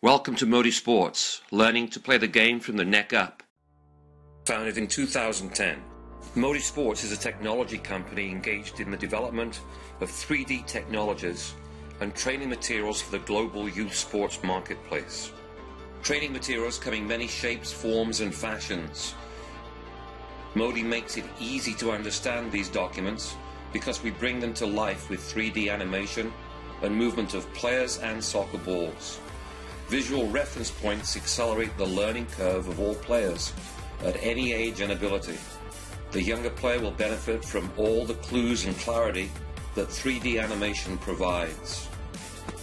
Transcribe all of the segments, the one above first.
Welcome to MOTI Sports, learning to play the game from the neck up. Founded in 2010, MOTI Sports is a technology company engaged in the development of 3D technologies and training materials for the global youth sports marketplace. Training materials come in many shapes, forms, and fashions. MOTI makes it easy to understand these documents because we bring them to life with 3D animation and movement of players and soccer balls. Visual reference points accelerate the learning curve of all players at any age and ability. The younger player will benefit from all the clues and clarity that 3D animation provides.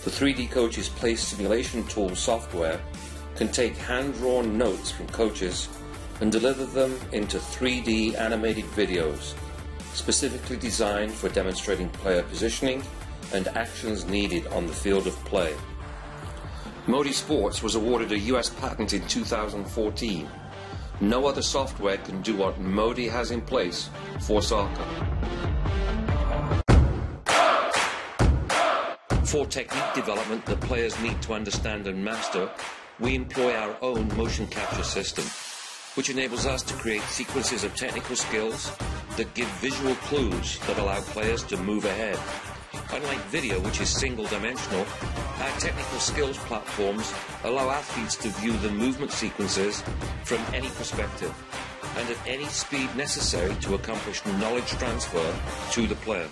The 3D Coaches Play Simulation Tool software can take hand-drawn notes from coaches and deliver them into 3D animated videos specifically designed for demonstrating player positioning and actions needed on the field of play. MOTI Sports was awarded a US patent in 2014. No other software can do what MOTI has in place for soccer. For technique development that players need to understand and master, we employ our own motion capture system, which enables us to create sequences of technical skills that give visual clues that allow players to move ahead. Unlike video, which is single dimensional, our technical skills platforms allow athletes to view the movement sequences from any perspective and at any speed necessary to accomplish knowledge transfer to the player.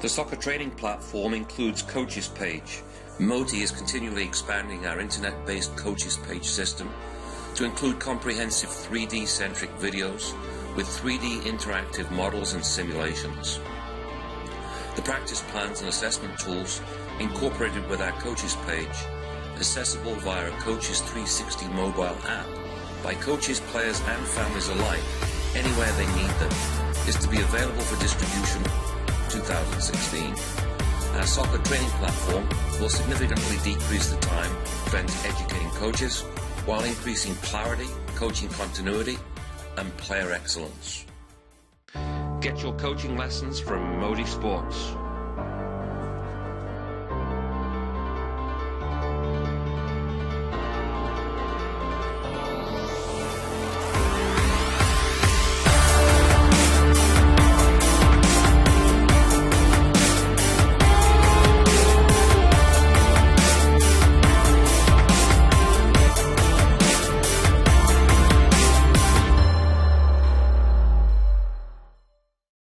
The soccer training platform includes Coaches Page. Moti is continually expanding our internet based Coaches Page system to include comprehensive 3D centric videos with 3D interactive models and simulations. The practice plans and assessment tools incorporated with our coaches page, accessible via a Coaches 360 mobile app by coaches, players and families alike anywhere they need them, is to be available for distribution 2016. Our soccer training platform will significantly decrease the time spent educating coaches while increasing clarity, coaching continuity, and player excellence. Get your coaching lessons from MOTI Sports.